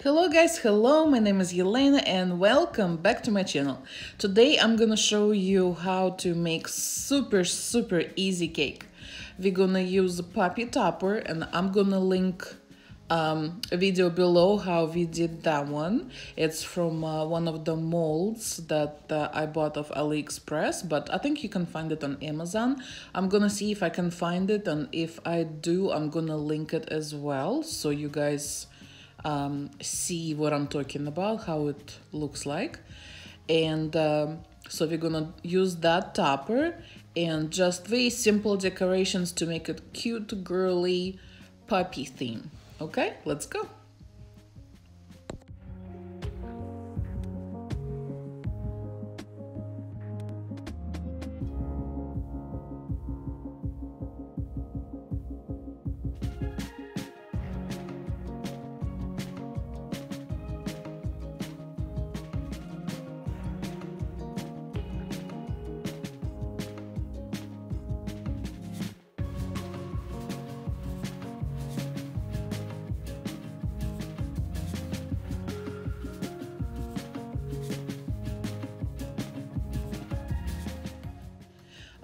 Hello guys, hello, my name is Yelena and welcome back to my channel. Today I'm gonna show you how to make super super easy cake. We're gonna use a puppy topper and I'm gonna link um, a video below how we did that one. It's from uh, one of the molds that uh, I bought of AliExpress, but I think you can find it on Amazon. I'm gonna see if I can find it and if I do, I'm gonna link it as well so you guys um, see what I'm talking about, how it looks like. And um, so we're gonna use that topper and just very simple decorations to make it cute, girly, puppy theme. Okay, let's go.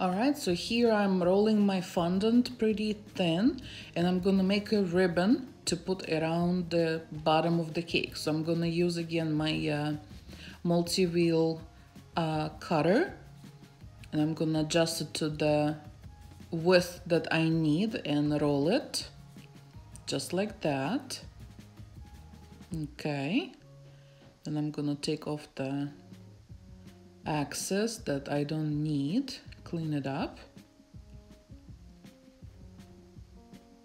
Alright, so here I'm rolling my fondant pretty thin and I'm gonna make a ribbon to put around the bottom of the cake. So I'm gonna use again my uh, multi-wheel uh, cutter and I'm gonna adjust it to the width that I need and roll it just like that. Okay, then I'm gonna take off the excess that I don't need clean it up.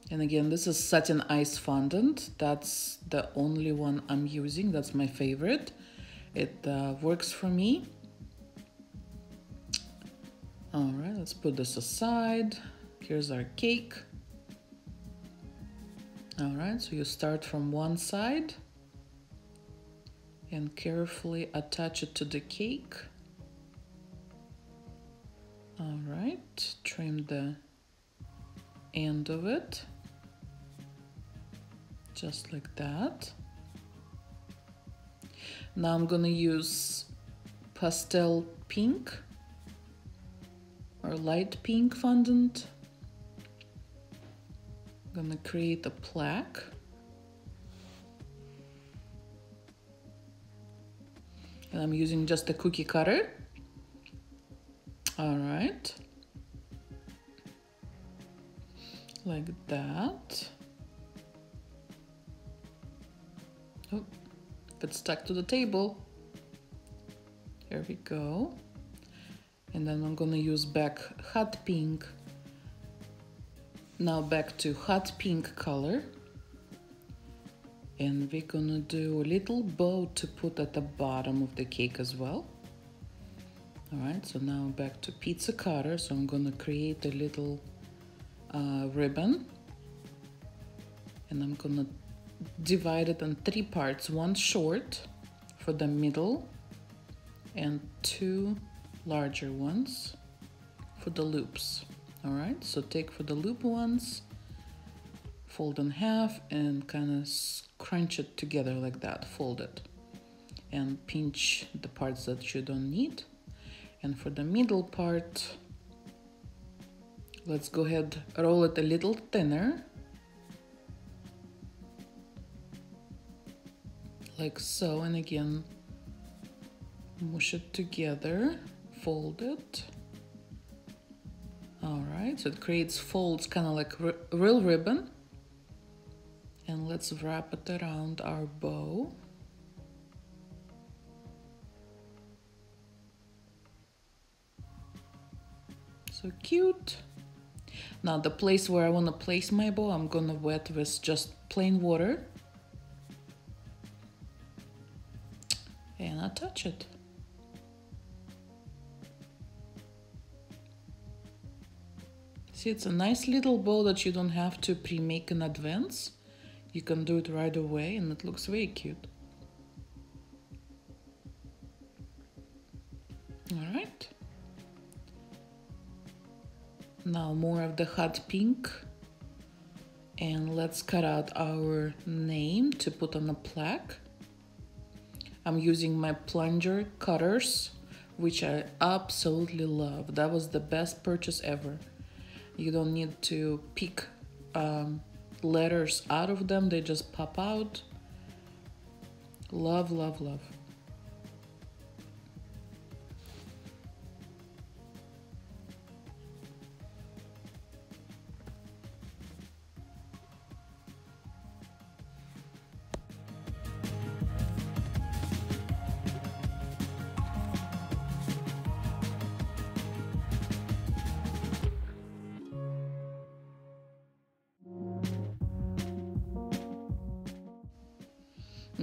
And again, this is satin ice fondant. That's the only one I'm using. That's my favorite. It uh, works for me. All right, let's put this aside. Here's our cake. All right, so you start from one side and carefully attach it to the cake. All right, trim the end of it, just like that. Now I'm gonna use pastel pink or light pink fondant. I'm gonna create a plaque. And I'm using just a cookie cutter. All right. Like that. Oh, it's stuck to the table. Here we go. And then I'm gonna use back hot pink. Now back to hot pink color. And we're gonna do a little bow to put at the bottom of the cake as well. All right, so now back to pizza cutter. So I'm gonna create a little uh, ribbon and I'm gonna divide it in three parts. One short for the middle and two larger ones for the loops. All right, so take for the loop ones, fold in half and kind of crunch it together like that, fold it and pinch the parts that you don't need and for the middle part, let's go ahead, roll it a little thinner. Like so, and again, mush it together, fold it. All right, so it creates folds kind of like real ribbon. And let's wrap it around our bow. So cute. Now the place where I want to place my bow, I'm gonna wet with just plain water. And I touch it. See, it's a nice little bow that you don't have to pre-make in advance. You can do it right away and it looks very cute. Now more of the hot pink And let's cut out our name to put on a plaque. I'm using my plunger cutters, which I absolutely love. That was the best purchase ever. You don't need to pick um, letters out of them, they just pop out. Love, love, love.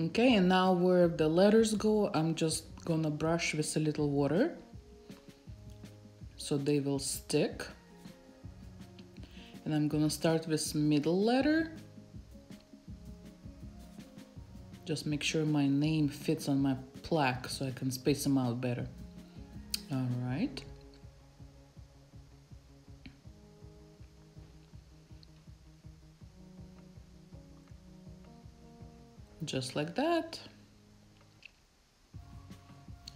Okay, and now where the letters go, I'm just gonna brush with a little water so they will stick. And I'm gonna start with middle letter. Just make sure my name fits on my plaque so I can space them out better. All right. Just like that.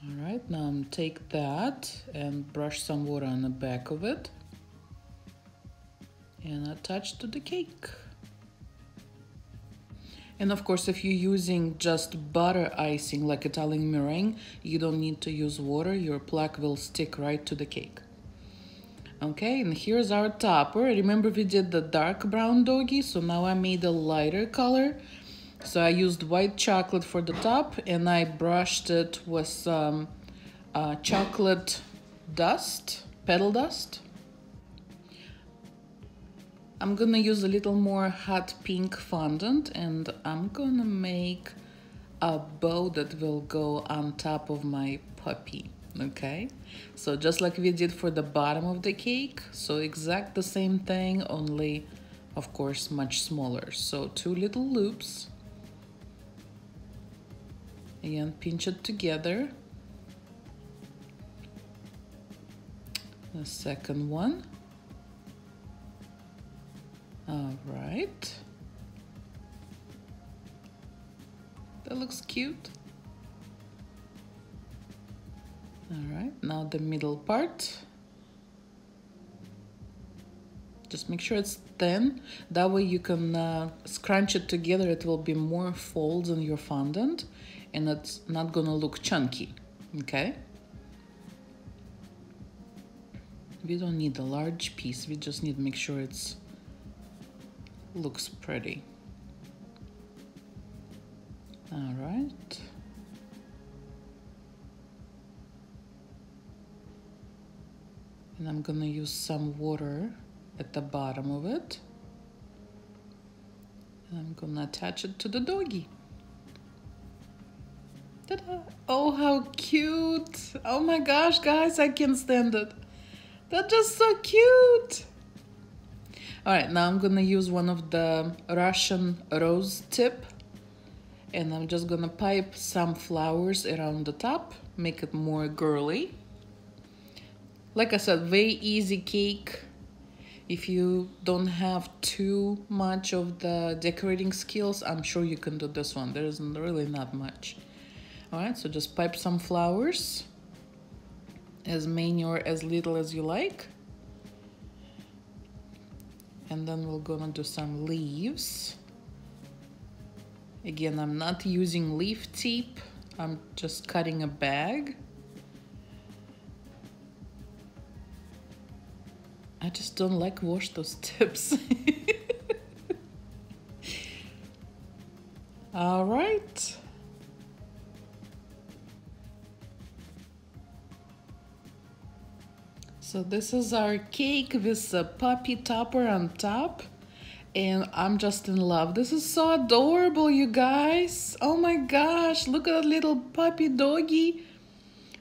All right, now take that and brush some water on the back of it and attach to the cake. And of course, if you're using just butter icing like Italian meringue, you don't need to use water. Your plaque will stick right to the cake. Okay, and here's our topper. Remember we did the dark brown doggy, so now I made a lighter color so I used white chocolate for the top and I brushed it with some uh, chocolate dust, petal dust. I'm gonna use a little more hot pink fondant and I'm gonna make a bow that will go on top of my puppy okay? So just like we did for the bottom of the cake so exact the same thing only of course much smaller. So two little loops and pinch it together. The second one. All right. That looks cute. All right now the middle part. Just make sure it's thin. That way you can uh, scrunch it together. It will be more folds in your fondant and it's not gonna look chunky, okay? We don't need a large piece, we just need to make sure it's looks pretty. All right. And I'm gonna use some water at the bottom of it. And I'm gonna attach it to the doggy. Oh, how cute. Oh my gosh, guys, I can't stand it. That's just so cute. All right, now I'm gonna use one of the Russian rose tip and I'm just gonna pipe some flowers around the top, make it more girly. Like I said, very easy cake. If you don't have too much of the decorating skills, I'm sure you can do this one. There is really not much. All right, so just pipe some flowers, as many or as little as you like. And then we're gonna do some leaves. Again, I'm not using leaf tip, I'm just cutting a bag. I just don't like wash those tips. All right. So this is our cake with a puppy topper on top. And I'm just in love. This is so adorable, you guys. Oh my gosh, look at that little puppy doggy.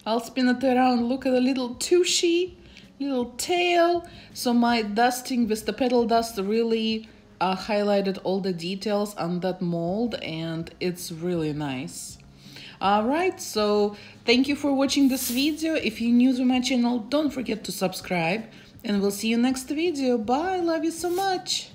I'll spin it around. Look at the little tushy, little tail. So my dusting with the petal dust really uh, highlighted all the details on that mold and it's really nice. Alright, so thank you for watching this video. If you're new to my channel, don't forget to subscribe. And we'll see you next video. Bye, love you so much.